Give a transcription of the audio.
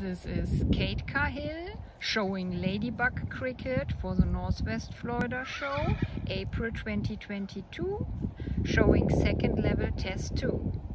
This is Kate Cahill showing ladybug cricket for the Northwest Florida show, April 2022, showing second level test 2.